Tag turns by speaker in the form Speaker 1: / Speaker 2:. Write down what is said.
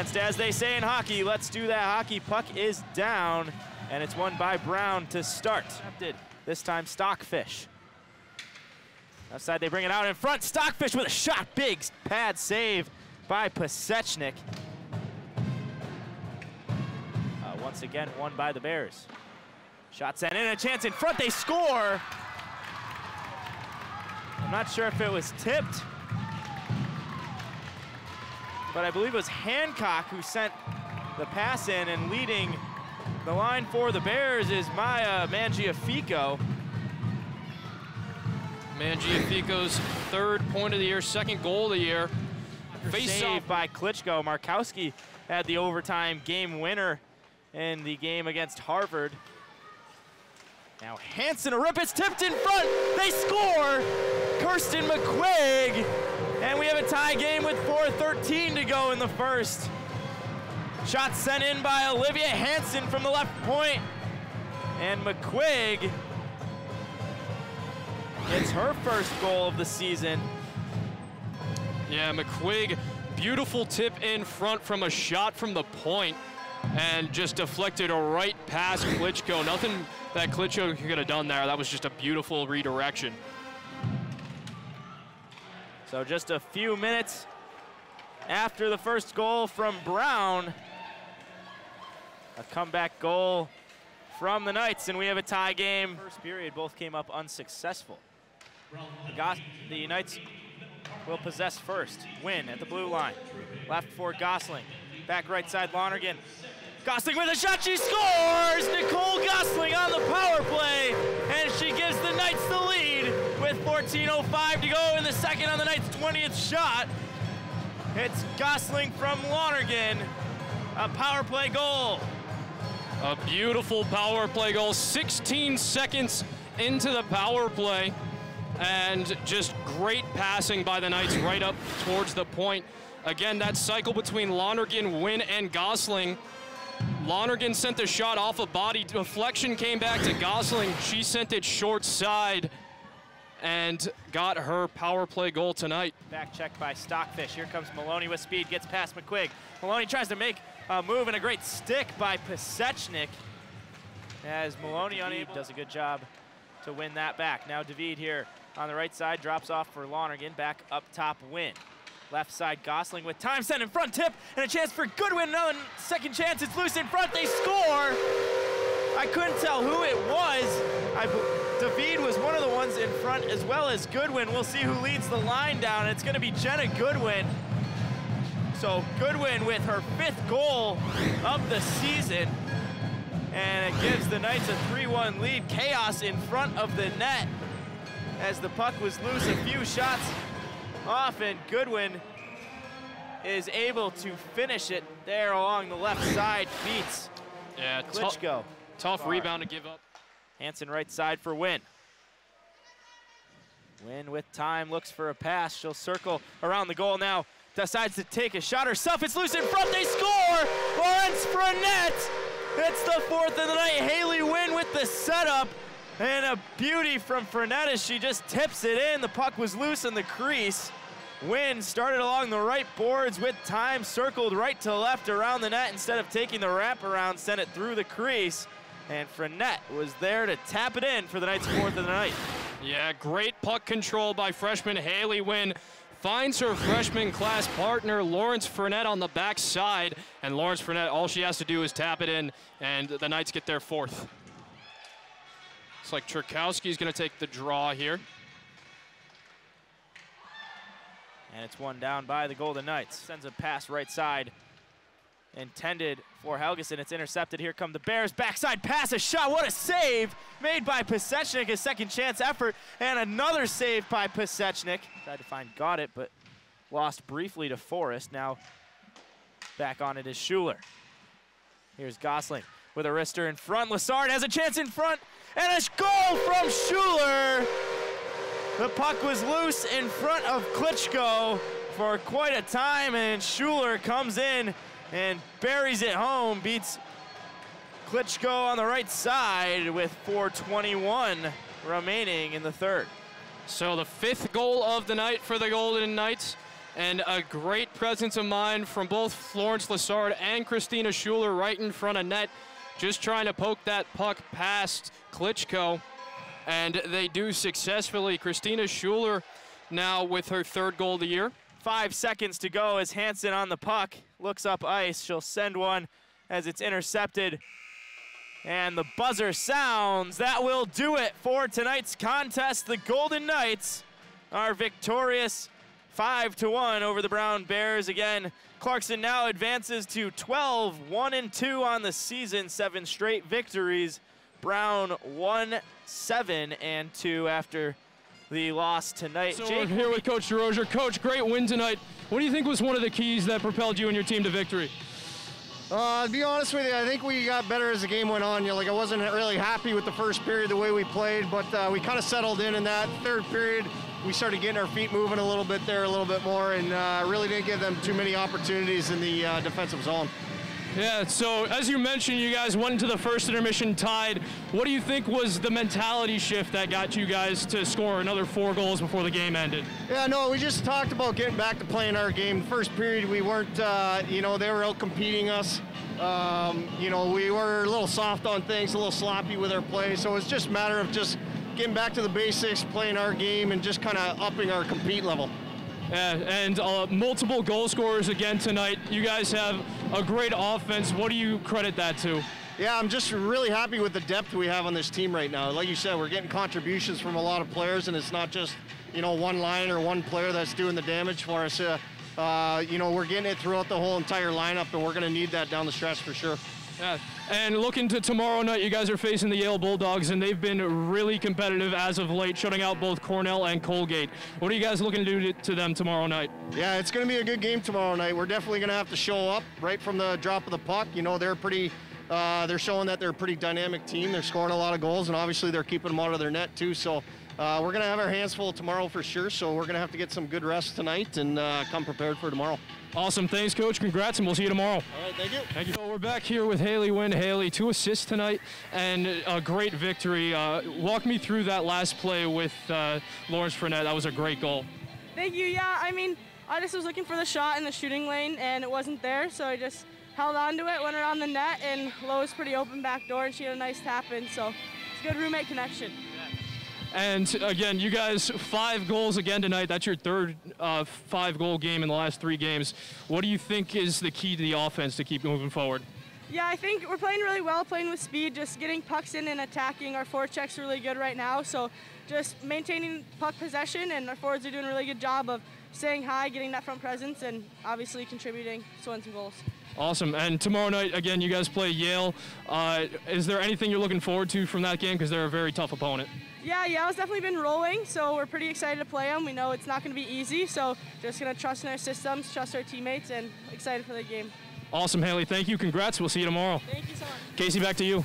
Speaker 1: against. As they say in hockey, let's do that hockey. Puck is down, and it's won by Brown to start. This time, Stockfish. Outside, they bring it out in front. Stockfish with a shot. Big pad save by Pasiechnyk. Uh, once again, won by the Bears. Shot sent in, a chance in front. They score. I'm not sure if it was tipped, but I believe it was Hancock who sent the pass in and leading the line for the Bears is Maya Mangiafico.
Speaker 2: Mangiafico's third point of the year, second goal of the year.
Speaker 1: Face save by Klitschko. Markowski had the overtime game winner in the game against Harvard. Now Hanson, a rip, it's tipped in front. They score. Kirsten McQuigg. And we have a tie game with 4.13 to go in the first. Shot sent in by Olivia Hanson from the left point. And McQuigg gets her first goal of the season.
Speaker 2: Yeah, McQuigg, beautiful tip in front from a shot from the point and just deflected a right past Klitschko. Nothing that Klitschko could have done there. That was just a beautiful redirection.
Speaker 1: So just a few minutes after the first goal from Brown, a comeback goal from the Knights, and we have a tie game. First period, both came up unsuccessful. The, the Knights will possess first. Win at the blue line. Left for Gosling. Back right side, Lonergan. Gosling with a shot, she scores! Nicole Gosling on the power play, and she gives the Knights the lead 14.05 to go in the second on the Knights' 20th shot. It's Gosling from Lonergan, a power play goal.
Speaker 2: A beautiful power play goal, 16 seconds into the power play, and just great passing by the Knights right up towards the point. Again, that cycle between Lonergan, Winn, and Gosling Lonergan sent the shot off a body. Deflection came back to Gosling. She sent it short side and got her power play goal tonight.
Speaker 1: Back check by Stockfish. Here comes Maloney with speed, gets past McQuigg. Maloney tries to make a move and a great stick by Pasiechnyk. As Maloney unable does a good job to win that back. Now David here on the right side drops off for Lonergan. Back up top, win. Left side, Gosling with time sent in front tip and a chance for Goodwin. Another second chance, it's loose in front, they score. I couldn't tell who it was. I, David was one of the ones in front as well as Goodwin. We'll see who leads the line down. It's gonna be Jenna Goodwin. So Goodwin with her fifth goal of the season. And it gives the Knights a 3-1 lead. Chaos in front of the net as the puck was loose. A few shots off and Goodwin is able to finish it there along the left side, beats
Speaker 2: yeah,
Speaker 1: Klitschko.
Speaker 2: Tough rebound to give up.
Speaker 1: Hanson right side for Winn. Winn with time, looks for a pass. She'll circle around the goal now. Decides to take a shot herself. It's loose in front, they score! Laurence Frenette! It's the fourth of the night. Haley Winn with the setup. And a beauty from Frenette as she just tips it in. The puck was loose in the crease. Winn started along the right boards with time, circled right to left around the net instead of taking the wraparound, sent it through the crease. And Frenette was there to tap it in for the Knights' fourth of the night.
Speaker 2: Yeah, great puck control by freshman Haley Winn. Finds her freshman class partner, Laurence Frenette, on the back side. And Laurence Frenette, all she has to do is tap it in, and the Knights get their fourth. Looks like Cherkowski's going to take the draw here.
Speaker 1: And it's one down by the Golden Knights. Sends a pass right side. Intended for Helgeson. It's intercepted. Here come the Bears. Backside pass, a shot. What a save made by Pasiechnyk. A second chance effort. And another save by Pasiechnyk. Tried to find got it, but lost briefly to Forrest. Now back on it is Schuler. Here's Gosling with a wrister in front. Lessard has a chance in front. And a goal from Schuler. The puck was loose in front of Klitschko for quite a time, and Schuler comes in and buries it home, beats Klitschko on the right side with 4.21 remaining in the third.
Speaker 2: So the fifth goal of the night for the Golden Knights. And a great presence of mind from both Florence Lessard and Christina Schuler right in front of net, just trying to poke that puck past Klitschko. And they do successfully. Christina Schuler now with her third goal of the year.
Speaker 1: Five seconds to go as Hanson on the puck looks up ice. She'll send one as it's intercepted. And the buzzer sounds. That will do it for tonight's contest. The Golden Knights are victorious 5 to 1 over the Brown Bears. Again, Clarkson now advances to 12 1 and 2 on the season, seven straight victories. Brown 1 7 and 2 after the loss tonight.
Speaker 2: So
Speaker 1: Jake
Speaker 2: we're here with Coach Desrosiers. Coach, great win tonight. What do you think was one of the keys that propelled you and your team to victory?
Speaker 3: Uh, to be honest with you, I think we got better as the game went on. You know, like I wasn't really happy with the first period the way we played, but uh, we kind of settled in in that third period. We started getting our feet moving a little bit there, a little bit more, and uh, really didn't give them too many opportunities in the uh, defensive zone.
Speaker 2: Yeah, so as you mentioned, you guys went into the first intermission tied. What do you think was the mentality shift that got you guys to score another four goals before the game ended?
Speaker 3: Yeah, no, we just talked about getting back to playing our game. First period, we weren't, uh, you know, they were out competing us. Um, you know, we were a little soft on things, a little sloppy with our play. So it's just a matter of just getting back to the basics, playing our game, and just kind of upping our compete level.
Speaker 2: Yeah, and uh, multiple goal scorers again tonight. You guys have a great offense. What do you credit that to?
Speaker 3: Yeah, I'm just really happy with the depth we have on this team right now. Like you said, we're getting contributions from a lot of players, and it's not just you know one line or one player that's doing the damage for us. Uh, uh, you know, we're getting it throughout the whole entire lineup, and we're going to need that down the stretch for sure.
Speaker 2: Yeah. And looking to tomorrow night, you guys are facing the Yale Bulldogs, and they've been really competitive as of late, shutting out both Cornell and Colgate. What are you guys looking to do to, them tomorrow night?
Speaker 3: Yeah, it's going to be a good game tomorrow night. We're definitely going to have to show up right from the drop of the puck. You know, they're pretty. Uh, they're showing that they're a pretty dynamic team. They're scoring a lot of goals, and obviously they're keeping them out of their net too. So uh, we're going to have our hands full tomorrow for sure. So we're going to have to get some good rest tonight and uh, come prepared for tomorrow.
Speaker 2: Awesome. Thanks, Coach. Congrats, and we'll see you tomorrow.
Speaker 3: All right, thank you.
Speaker 2: Thank you. So we're back here with Haley Winn. Haley, two assists tonight and a great victory. Uh, walk me through that last play with uh, Laurence Frenette. That was a great goal.
Speaker 4: Thank you. Yeah, I mean, I just was looking for the shot in the shooting lane, and it wasn't there, so I just held on to it, went around the net, and Lois pretty open back door, and she had a nice tap in, so it's a good roommate connection.
Speaker 2: And again, you guys, five goals again tonight. That's your third uh, five goal game in the last three games. What do you think is the key to the offense to keep moving forward?
Speaker 4: Yeah, I think we're playing really well, playing with speed, just getting pucks in and attacking. Our forecheck's really good right now, so just maintaining puck possession, and our forwards are doing a really good job of staying high, getting that front presence, and obviously contributing, scoring some goals.
Speaker 2: Awesome. And tomorrow night, again, you guys play Yale. Uh, is there anything you're looking forward to from that game? Because they're a very tough opponent.
Speaker 4: Yeah, Yale's definitely been rolling, so we're pretty excited to play them. We know it's not going to be easy, so just going to trust in our systems, trust our teammates, and excited for the game.
Speaker 2: Awesome, Haley. Thank you. Congrats. We'll see you tomorrow.
Speaker 4: Thank you so much.
Speaker 2: Casey, back to you.